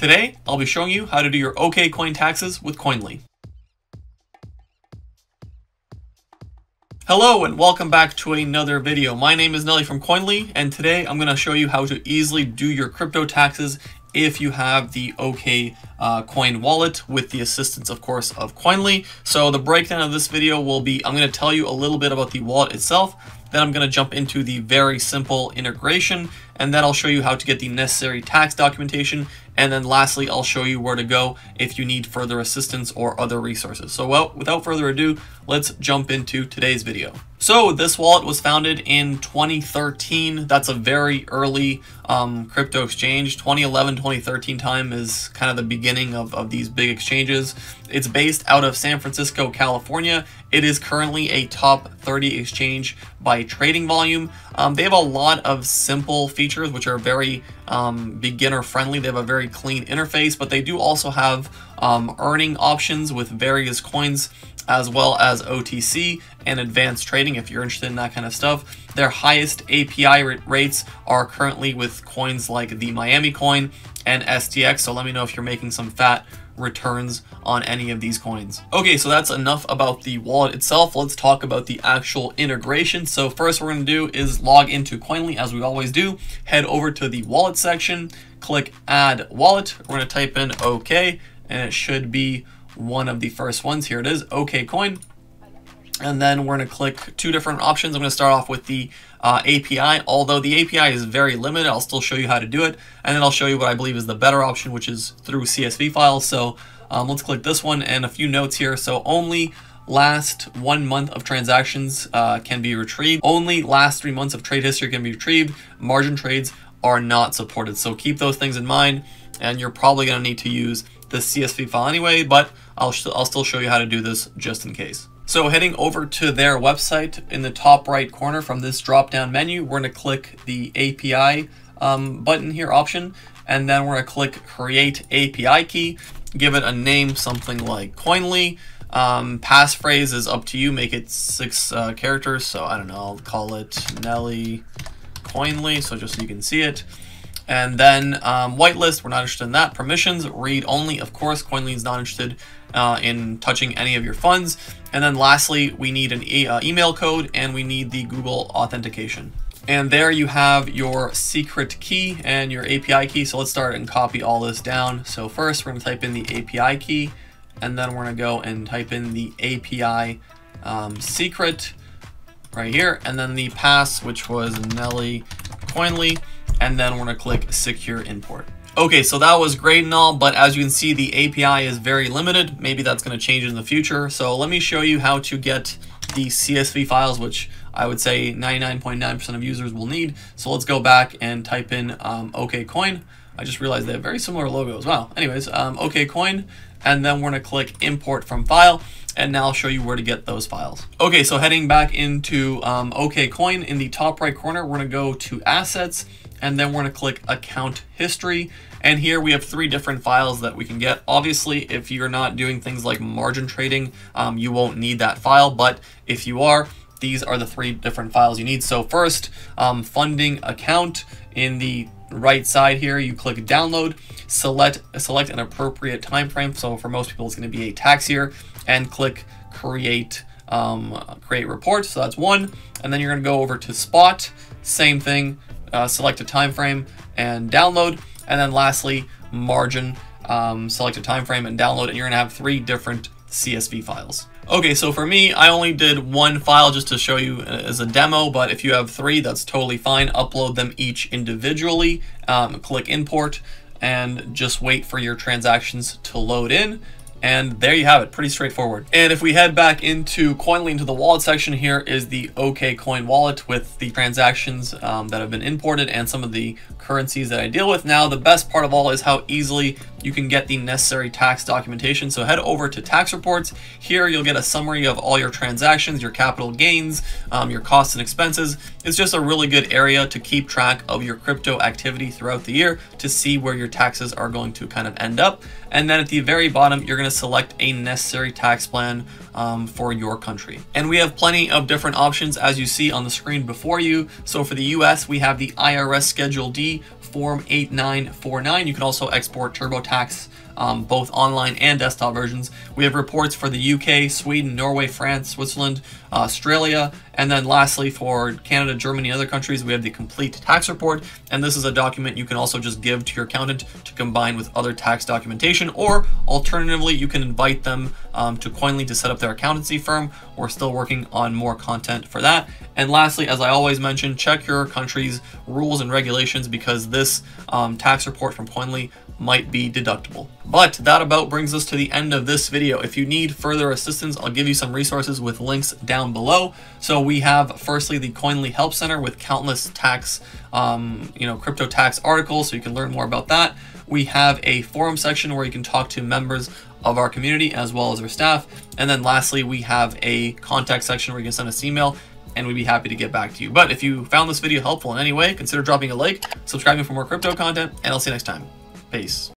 Today, I'll be showing you how to do your OKCoin taxes with Koinly. Hello and welcome back to another video. My name is Nelly from Koinly and today I'm going to show you how to easily do your crypto taxes if you have the OK uh, Coin wallet with the assistance, of course, of Koinly. So the breakdown of this video will be, I'm going to tell you a little bit about the wallet itself, then I'm going to jump into the very simple integration, and then I'll show you how to get the necessary tax documentation, and then lastly, I'll show you where to go if you need further assistance or other resources. So well, without further ado, let's jump into today's video. So this wallet was founded in 2013. That's a very early um, crypto exchange. 2011, 2013 time is kind of the beginning of, of these big exchanges. It's based out of San Francisco, California. It is currently a top 30 exchange by trading volume. Um, they have a lot of simple features which are very um, beginner friendly. They have a very clean interface, but they do also have um, earning options with various coins as well as OTC and advanced trading if you're interested in that kind of stuff. Their highest APY rates are currently with coins like the Miami coin and STX, so let me know if you're making some fat returns on any of these coins. Okay, so that's enough about the wallet itself. Let's talk about the actual integration. So first we're going to do is log into Koinly as we always do. Head over to the wallet section, click add wallet. We're going to type in OK and it should be one of the first ones. Here it is, OKCoin. And then we're going to click two different options. I'm going to start off with the uh, API. Although the API is very limited, I'll still show you how to do it. And then I'll show you what I believe is the better option, which is through CSV files. So um, let's click this one and a few notes here. So only last one month of transactions uh, can be retrieved. Only last three months of trade history can be retrieved. Margin trades are not supported. So keep those things in mind and you're probably going to need to use the CSV file anyway, but I'll, I'll still show you how to do this just in case. So heading over to their website in the top right corner from this drop down menu, we're going to click the API um, button here option, and then we're going to click create API key, give it a name, something like Koinly. Um, passphrase is up to you, make it six uh, characters, so I don't know, I'll call it Nelly Koinly. so just so you can see it. And then um, whitelist, we're not interested in that. Permissions, read only. Of course, Koinly is not interested uh, in touching any of your funds. And then lastly, we need an e uh, email code and we need the Google authentication. And there you have your secret key and your API key. So let's start and copy all this down. So first we're gonna type in the API key and then we're gonna go and type in the API um, secret right here. And then the pass, which was Nelly Koinly and then we're gonna click secure import. Okay, so that was great and all, but as you can see, the API is very limited. Maybe that's gonna change in the future. So let me show you how to get the CSV files, which I would say 99.9% .9 of users will need. So let's go back and type in um, OKCoin. I just realized they have very similar logos. Wow. Anyways, um, OKCoin, and then we're gonna click import from file and now I'll show you where to get those files. Okay, so heading back into um, OKCoin, in the top right corner, we're gonna go to assets, and then we're gonna click account history. And here we have three different files that we can get. Obviously, if you're not doing things like margin trading, um, you won't need that file, but if you are, these are the three different files you need. So first, um, funding account in the right side here, you click download, select select an appropriate time frame. So for most people, it's to be a tax year, and click create um, create report. So that's one, and then you're going to go over to spot, same thing, uh, select a time frame and download, and then lastly margin, um, select a time frame and download, and you're to have three different CSV files. Okay, so for me, I only did one file just to show you uh, as a demo, but if you have three, that's totally fine. Upload them each individually, um, click import, and just wait for your transactions to load in. And there you have it, pretty straightforward. And if we head back into Koinly, into the wallet section here is the OKCoin wallet with the transactions um, that have been imported and some of the currencies that I deal with. Now, the best part of all is how easily you can get the necessary tax documentation. So head over to tax reports. Here you'll get a summary of all your transactions, your capital gains, um, your costs and expenses. It's just a really good area to keep track of your crypto activity throughout the year to see where your taxes are going to kind of end up. And then at the very bottom, you're going to select a necessary tax plan um, for your country. And we have plenty of different options as you see on the screen before you. So for the US, we have the IRS Schedule D Form 8949. You can also export TurboTax um, both online and desktop versions. We have reports for the UK, Sweden, Norway, France, Switzerland, Australia, and then lastly for Canada, Germany, and other countries, we have the complete tax report. And this is a document you can also just give to your accountant to combine with other tax documentation, or alternatively, you can invite them um, to Koinly to set up their accountancy firm. We're still working on more content for that. And lastly, as I always mention, check your country's rules and regulations because this um, tax report from Koinly might be deductible. But that about brings us to the end of this video. If you need further assistance, I'll give you some resources with links down below. So we have firstly the Koinly Help Center with countless tax, um, you know, crypto tax articles, so you can learn more about that. We have a forum section where you can talk to members of our community as well as our staff. And then lastly, we have a contact section where you can send us email and we'd be happy to get back to you. But if you found this video helpful in any way, consider dropping a like, subscribing for more crypto content, and I'll see you next time. Peace.